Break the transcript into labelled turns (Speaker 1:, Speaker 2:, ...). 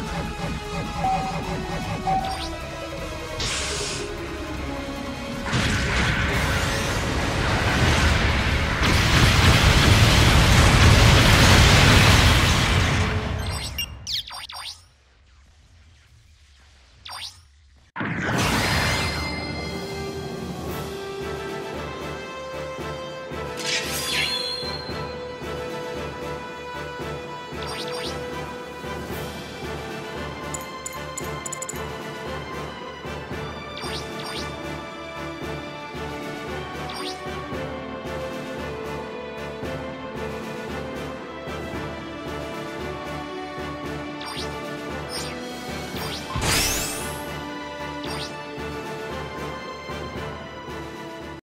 Speaker 1: I'm sorry.